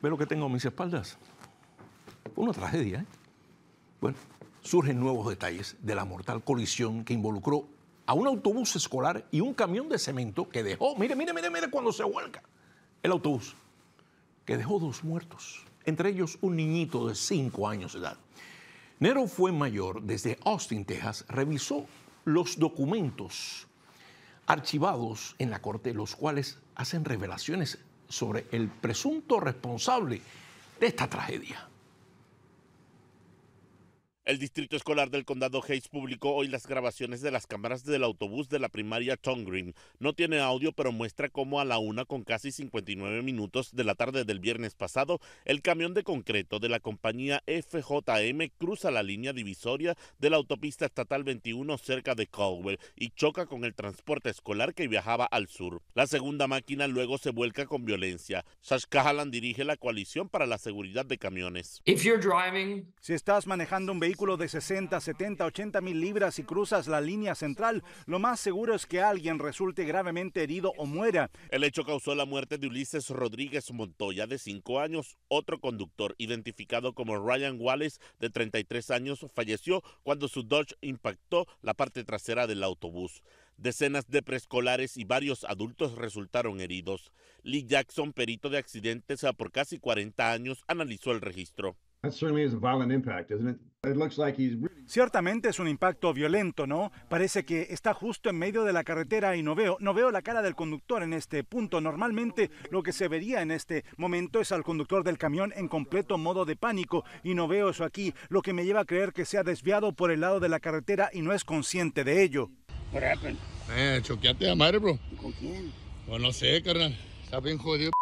¿Ve lo que tengo a mis espaldas? Una tragedia, ¿eh? Bueno, surgen nuevos detalles de la mortal colisión que involucró a un autobús escolar y un camión de cemento que dejó, mire, mire, mire, mire cuando se vuelca el autobús, que dejó dos muertos, entre ellos un niñito de cinco años de edad. Nero fue mayor desde Austin, Texas, revisó los documentos archivados en la corte, los cuales hacen revelaciones sobre el presunto responsable de esta tragedia. El Distrito Escolar del Condado Hayes publicó hoy las grabaciones de las cámaras del autobús de la primaria Tom Green. No tiene audio, pero muestra cómo a la una con casi 59 minutos de la tarde del viernes pasado, el camión de concreto de la compañía FJM cruza la línea divisoria de la autopista estatal 21 cerca de Caldwell y choca con el transporte escolar que viajaba al sur. La segunda máquina luego se vuelca con violencia. Sash Cahalan dirige la coalición para la seguridad de camiones. Si estás manejando un vehículo de 60, 70, 80 mil libras y cruzas la línea central, lo más seguro es que alguien resulte gravemente herido o muera. El hecho causó la muerte de Ulises Rodríguez Montoya, de 5 años. Otro conductor, identificado como Ryan Wallace, de 33 años, falleció cuando su Dodge impactó la parte trasera del autobús. Decenas de preescolares y varios adultos resultaron heridos. Lee Jackson, perito de accidentes por casi 40 años, analizó el registro. Ciertamente es un impacto violento, ¿no? Parece que está justo en medio de la carretera y no veo, no veo la cara del conductor en este punto. Normalmente lo que se vería en este momento es al conductor del camión en completo modo de pánico y no veo eso aquí, lo que me lleva a creer que se ha desviado por el lado de la carretera y no es consciente de ello. Eh, choqueate a madre, bro. ¿Con quién? Pues no sé, carnal. Está bien jodido.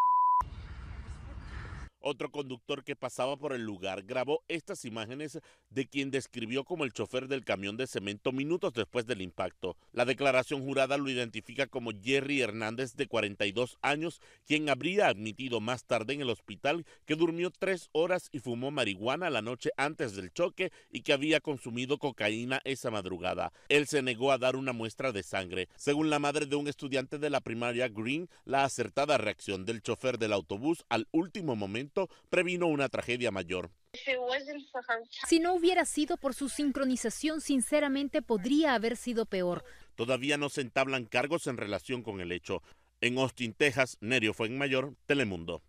Otro conductor que pasaba por el lugar grabó estas imágenes de quien describió como el chofer del camión de cemento minutos después del impacto. La declaración jurada lo identifica como Jerry Hernández de 42 años, quien habría admitido más tarde en el hospital que durmió tres horas y fumó marihuana la noche antes del choque y que había consumido cocaína esa madrugada. Él se negó a dar una muestra de sangre. Según la madre de un estudiante de la primaria Green, la acertada reacción del chofer del autobús al último momento previno una tragedia mayor. Si no hubiera sido por su sincronización, sinceramente podría haber sido peor. Todavía no se entablan cargos en relación con el hecho. En Austin, Texas, Nerio fue en mayor, Telemundo.